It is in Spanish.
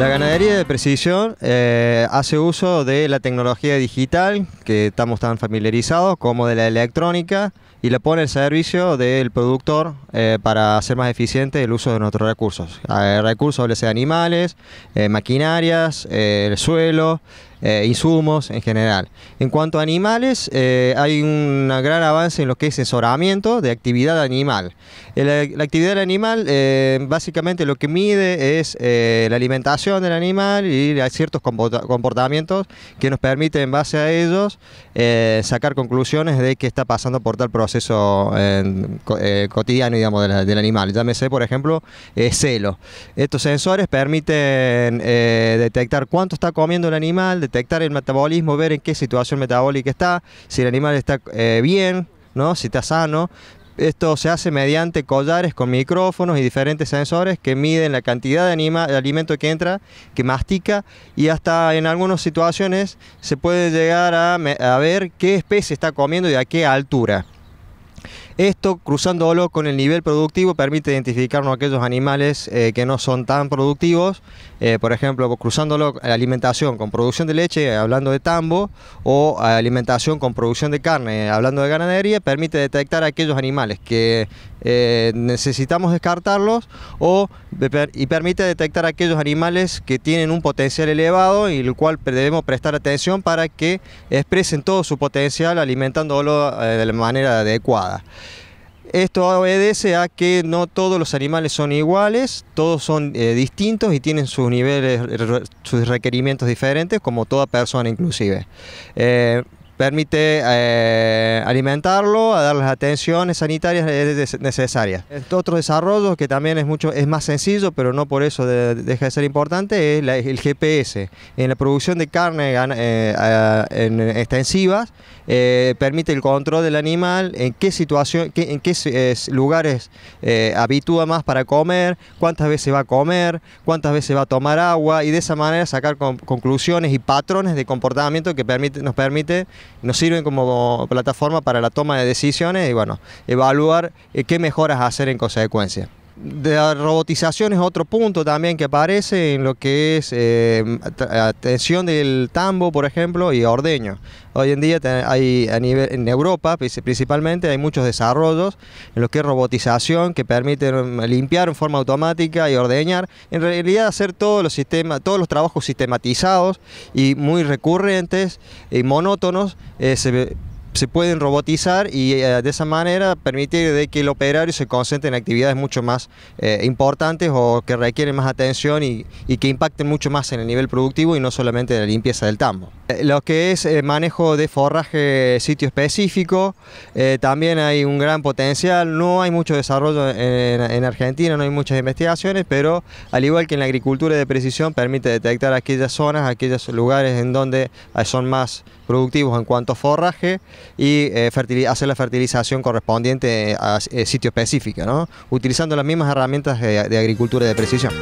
La ganadería de precisión eh, hace uso de la tecnología digital, que estamos tan familiarizados, como de la electrónica, y le pone el servicio del productor eh, para hacer más eficiente el uso de nuestros recursos. Eh, recursos, sea animales, maquinarias, el suelo, eh, insumos en general. En cuanto a animales, eh, hay un gran avance en lo que es sensoramiento de actividad animal. La, actividad animal eh, básicamente lo que mide es la alimentación del animal y hay ciertos comportamientos que nos permiten en base a ellos sacar conclusiones de qué está pasando por tal proceso cotidiano digamos, del animal. Llámese, por ejemplo, celo. Estos sensores permiten detectar cuánto está comiendo el animal, detectar el metabolismo, ver en qué situación metabólica está, si el animal está eh, bien, ¿no? si está sano. Esto se hace mediante collares con micrófonos y diferentes sensores que miden la cantidad de, de alimento que entra, que mastica y hasta en algunas situaciones se puede llegar a, a ver qué especie está comiendo y a qué altura. Esto, cruzándolo con el nivel productivo, permite identificarnos aquellos animales eh, que no son tan productivos, eh, por ejemplo, cruzándolo la alimentación con producción de leche, hablando de tambo, o alimentación con producción de carne, hablando de ganadería, permite detectar aquellos animales que eh, necesitamos descartarlos o, y permite detectar aquellos animales que tienen un potencial elevado y el cual debemos prestar atención para que expresen todo su potencial alimentándolo de la manera adecuada. Esto obedece a que no todos los animales son iguales, todos son eh, distintos y tienen sus niveles, sus requerimientos diferentes, como toda persona inclusive. Eh, permite eh, alimentarlo, dar las atenciones sanitarias necesarias. Otro desarrollo que también es mucho es más sencillo, pero no por eso deja de ser importante, es el GPS. En la producción de carne eh, en extensivas eh, permite el control del animal, en qué situación, en qué lugares habitúa más para comer, cuántas veces va a comer, cuántas veces va a tomar agua y de esa manera sacar conclusiones y patrones de comportamiento que nos permite nos sirven como plataforma para la toma de decisiones y bueno, evaluar eh, qué mejoras hacer en consecuencia. De la robotización es otro punto también que aparece en lo que es eh, atención del tambo, por ejemplo, y ordeño. Hoy en día hay a nivel, en Europa principalmente hay muchos desarrollos en lo que es robotización que permiten mm, limpiar en forma automática y ordeñar. En realidad hacer todos los sistemas, todos los trabajos sistematizados y muy recurrentes y monótonos eh, se pueden robotizar y eh, de esa manera permitir de que el operario se concentre en actividades mucho más eh, importantes o que requieren más atención y, que impacten mucho más en el nivel productivo y no solamente la limpieza del tambo. Eh, lo que es manejo de forraje sitio específico, también hay un gran potencial, no hay mucho desarrollo en, en, Argentina, no hay muchas investigaciones, pero al igual que en la agricultura de precisión permite detectar aquellas zonas, aquellos lugares en donde son más productivos en cuanto a forraje y eh, hacer la fertilización correspondiente a, eh, sitio específico, utilizando las mismas herramientas de agricultura de precisión.